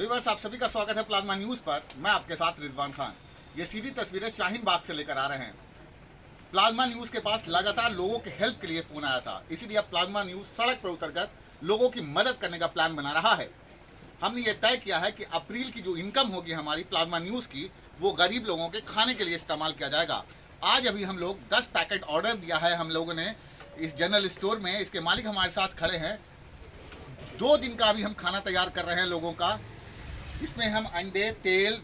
Viewers, आप सभी का स्वागत है प्लाज्मा न्यूज़ पर। मैं आपके साथ रिजवान खान। ये सीधी तस्वीरें शाहीन बाग से लेकर आ रहे हैं। प्लाज्मा न्यूज़ के पास लगातार लोगों के हेल्प के लिए फ़ोन आया था। इसीलिए अब प्लाज्मा न्यूज़ सड़क पर उतरकर लोगों की मदद करने का प्लान बना रहा है। हमने ये तय किया है कि अप्रैल की जो इनकम होगी हमारी प्लाज्मा न्यूज़ की, वो गरीब लोगों के खाने के लिए इस्तेमाल किया जाएगा। आज अभी हम लोग 10 पैकेट ऑर्डर दिया है। हम लोगों ने इस जनरल स्टोर में इसके मालिक हमारे साथ खड़े हैं। दो दिन का अभी हम खाना तैयार कर रहे हैं लोगों का। जिसमें हम अंडे, तेल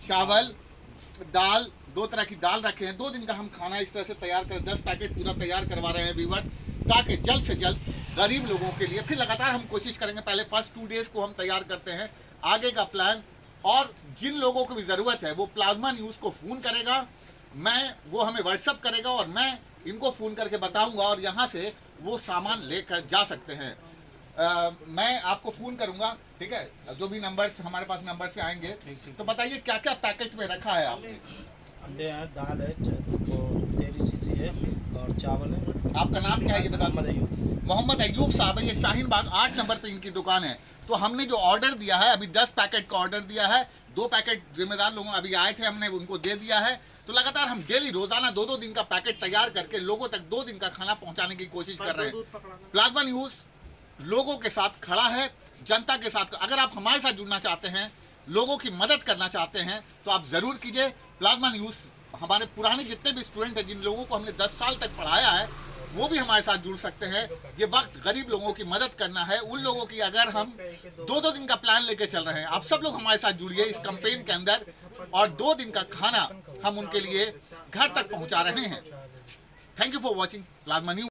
चावल, दाल, दो तरह की दाल रखे हैं। दो दिन का हम खाना इस तरह से तैयार कर, दस पैकेट पूरा तैयार करवा रहे हैं व्यूवर्स ताकि जल्द से जल्द गरीब लोगों के लिए, फिर लगातार हम कोशिश करेंगे, पहले फ़र्स्ट टू डेज़ को हम तैयार करते हैं, आगे का प्लान और जिन लोगों को भी ज़रूरत है, वो प्लाज्मा न्यूज़ को फ़ोन करेगा, मैं, वो हमें व्हाट्सअप करेगा, और मैं इनको फ़ोन करके बताऊँगा, और यहाँ से वो सामान लेकर जा सकते हैं। अ, मैं आपको फ़ोन करूँगा ठीक है? जो भी नंबर्स हमारे पास नंबर से आएँगे तो बताइए क्या क्या पैकेट में रखा है आपने? अंडे हैं दाल है तेरी चीज़ी है और चावल है। आपका नाम क्या है ये बता मोहम्मद दीजिए अयूब। मोहम्मद अयूब साहब है ये शाहीन बाग आठ नंबर पे इनकी दुकान है। तो हमने जो ऑर्डर दिया है अभी दस पैकेट का ऑर्डर दिया है दो पैकेट जिम्मेदार लोगों अभी आए थे हमने उनको दे दिया है। तो लगातार हम डेली रोज़ाना दो दो दिन का पैकेट तैयार करके लोगों तक दो दिन का खाना पहुँचाने की कोशिश कर रहे हैं। प्लाज्मा न्यूज़ लोगों के साथ खड़ा है, जनता के साथ। अगर आप हमारे साथ जुड़ना चाहते हैं, लोगों की मदद करना चाहते हैं तो आप ज़रूर कीजिए। प्लाज्मा न्यूज़, हमारे पुराने जितने भी स्टूडेंट हैं, जिन लोगों को हमने 10 साल तक पढ़ाया है, वो भी हमारे साथ जुड़ सकते हैं। ये वक्त गरीब लोगों की मदद करना है। उन लोगों की अगर हम दो दो दिन का प्लान लेके चल रहे हैं, आप सब लोग हमारे साथ जुड़िए इस कंपेन के अंदर, और दो दिन का खाना हम उनके लिए घर तक पहुँचा रहे हैं। Thank you for watching plasma news.